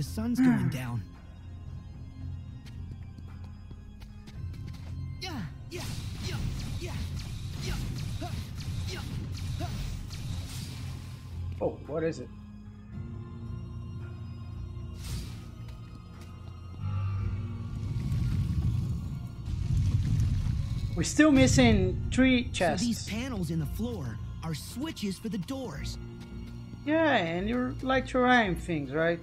The sun's going hmm. down. Yeah, yeah, yeah, yeah, yeah, huh, yeah. Oh, what is it? We're still missing three So these panels in the floor are switches for the doors. Yeah, and you're like trying things, right?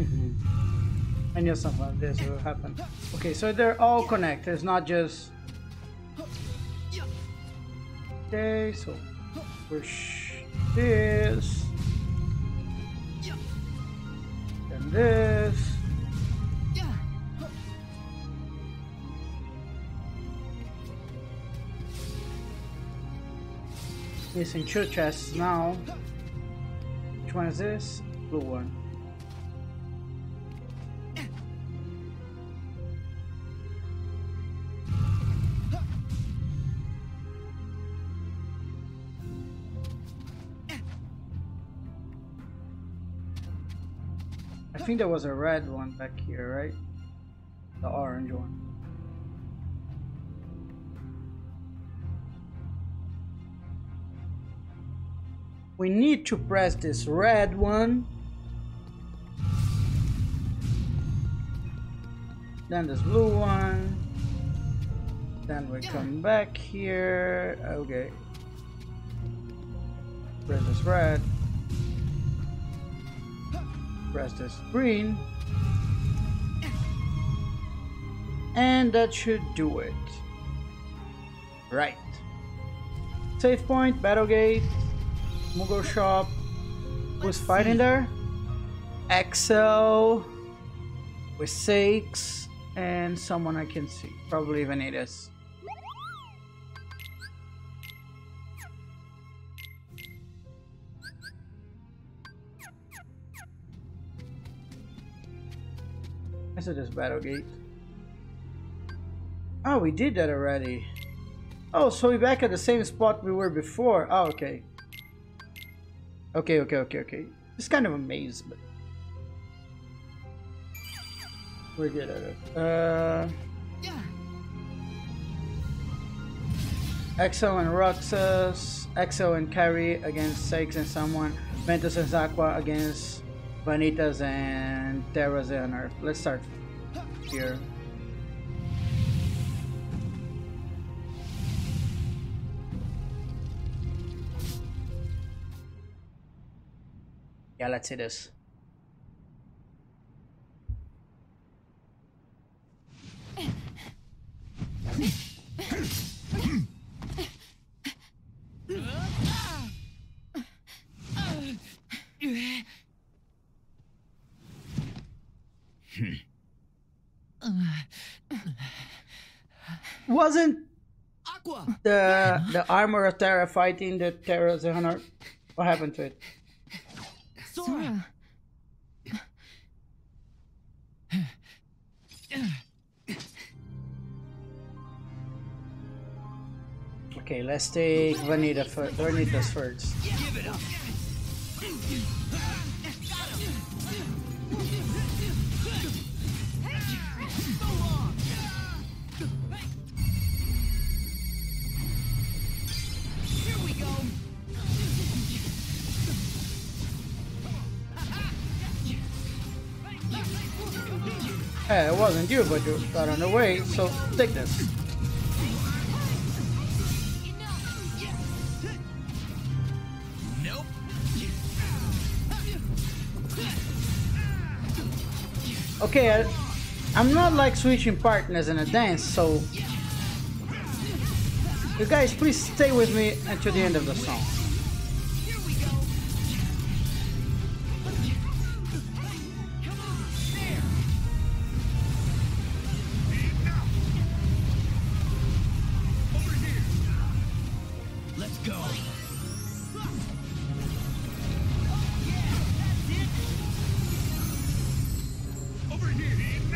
Mm-hmm. I knew something like this would happen. Okay, so they're all connected, it's not just... Okay, so push this, and this. Missing two chests now. Which one is this? Blue one. I think there was a red one back here, right? The orange one. We need to press this red one. Then this blue one. Then we come back here. Okay. Press this red. Press the screen. And that should do it. Right. Save point, battle gate. Moogle shop. Who's fighting there? Axel with Saïx and someone I can see. Probably Vanitas. This battle gate. Oh, we did that already. Oh, so we're back at the same spot we were before. Oh, okay. Okay, okay, okay, okay. It's kind of a maze, but we're good at it. Uh, Yeah. Axel and Roxas, Axel and Kairi against Saïx and someone, Ventus and Zakwa against Vanitas and Terra Xehanort. Let's start here. Yeah, let's see this. Wasn't Aqua. the the armor of Terra fighting the Terra Xehanort? What happened to it? Sora. Okay, let's take Vanita first. Vanitas first. Hey, it wasn't you, but you got on the way, so take this. Nope. Okay, I, I'm not like switching partners in a dance, so you guys please stay with me until the end of the song.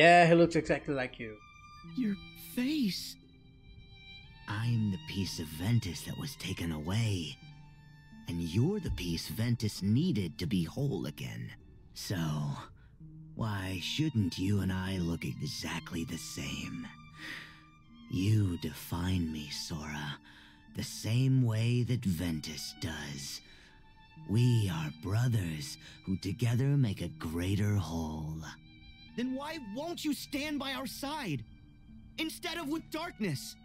Yeah, he looks exactly like you. Your face. I'm the piece of Ventus that was taken away. And you're the piece Ventus needed to be whole again. So, why shouldn't you and I look exactly the same? You define me, Sora, the same way that Ventus does. We are brothers who together make a greater whole. Then why won't you stand by our side? Instead of with darkness?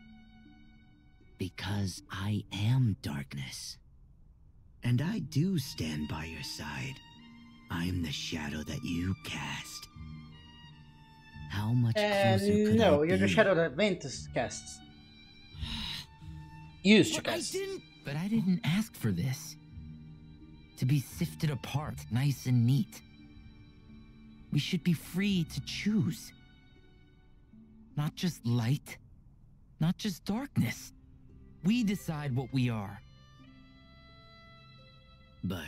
Because I am darkness. And I do stand by your side. I'm the shadow that you cast. How much And closer could no, I you're the shadow that Ventus casts. Used to But I cast. didn't. But I didn't ask for this. To be sifted apart, nice and neat. We should be free to choose. Not just light, not just darkness. We decide what we are. But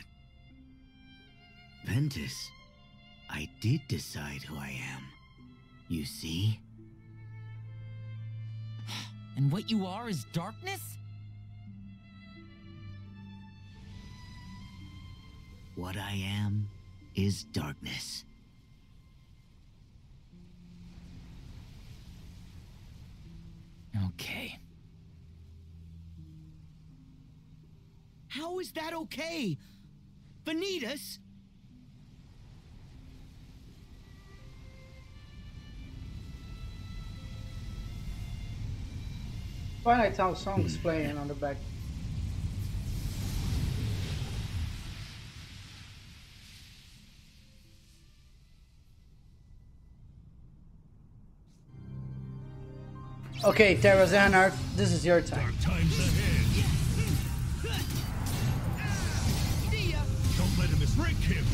Ventus, I did decide who I am. You see? And what you are is darkness? What I am is darkness. Okay. How is that okay? Vanitas? Twilight Town songs playing on the back. Okay, Terra Xehanort, this is your time. Dark times ahead. Don't let him. Break him.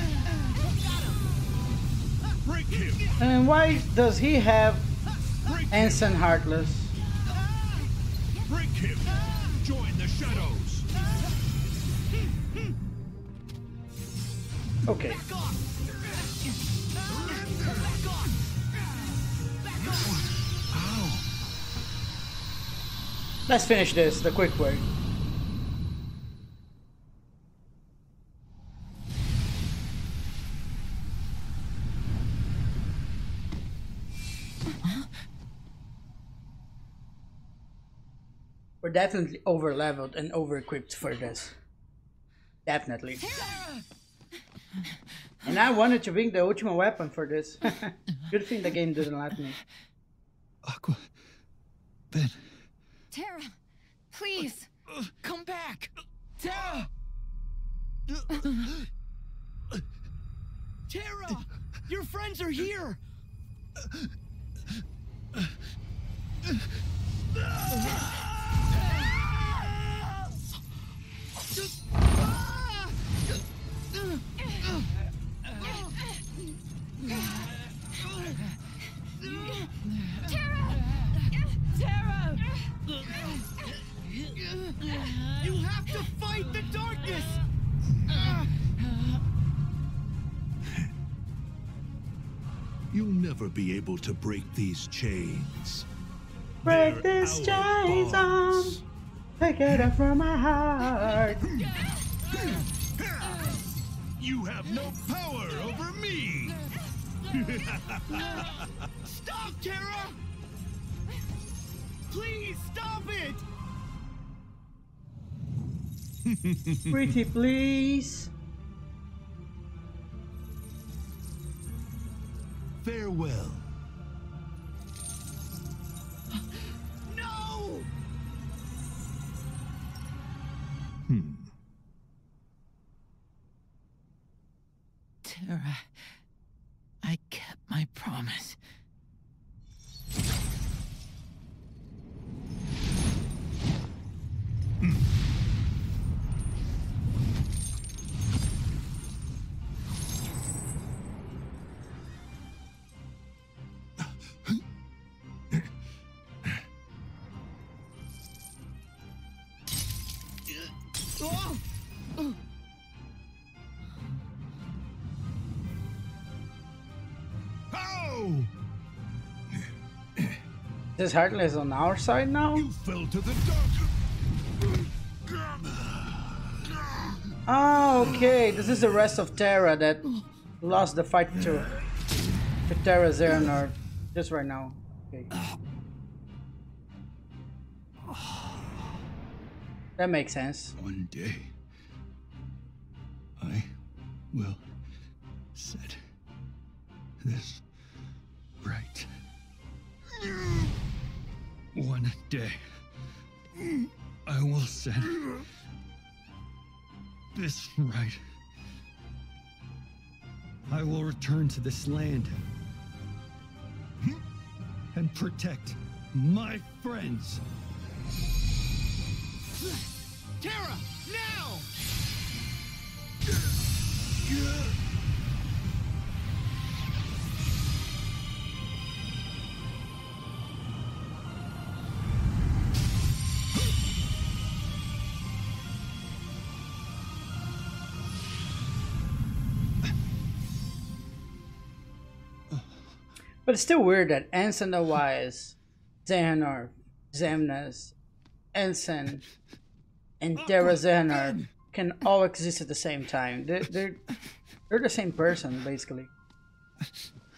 Break him. And why does he have. Ansem Heartless? Break him. Join the shadows. Okay. Let's finish this the quick way. We're definitely over leveled and over equipped for this. Definitely. And I wanted to bring the ultimate weapon for this. Good thing the game didn't let me. Aqua. Ven. Terra, please. Come back! Terra! Terra! Your friends are here! Ah! Never be able to break these chains. Break They're this our chains on. bonds. Um, take it up from my heart. You have no power over me. Stop, Terra! Please stop it! Pretty please. Farewell. No! Hmm. Terra, I kept my promise. Oh! This Heartless on our side now? You fell to the dark. Oh, okay. This is the rest of Terra that lost the fight to, to Terra Xehanort just right now. Okay. That makes sense. One day, I will set this right. One day, I will set this right. I will return to this land and protect my friends. Terra, now! But it's still weird that Ansem the Wise, Xehanort, Xemnas, Ansem, and oh, Terra Xehanort can all exist at the same time. They're, they're, they're the same person, basically.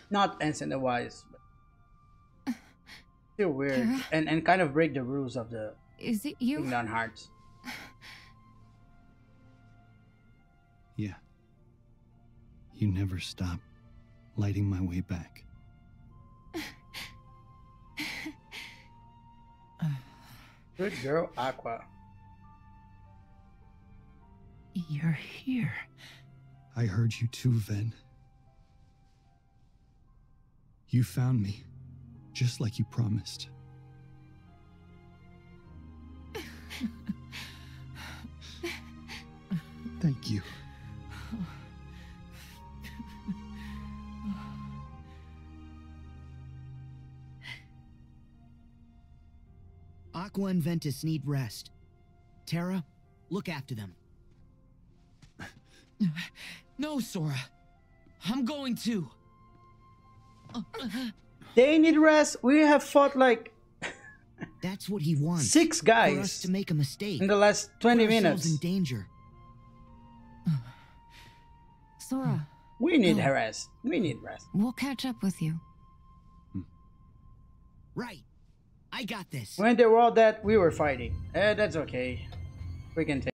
Not Ansem the Wise, but still weird. And, and kind of break the rules of the Is it you? Kingdom Hearts. Yeah. You never stop lighting my way back. Good girl, Aqua. You're here. I heard you too, Ven. You found me, just like you promised. Thank you. Aqua and Ventus need rest. Terra, look after them. No, Sora. I'm going to. They need rest. We have fought like That's what he wants. six For us guys to make a mistake. in the last 20 minutes. in danger. Sora, We need oh. rest. We need rest. we'll catch up with you. Right. I got this. When they were all dead, we were fighting. Eh, that's okay. We can take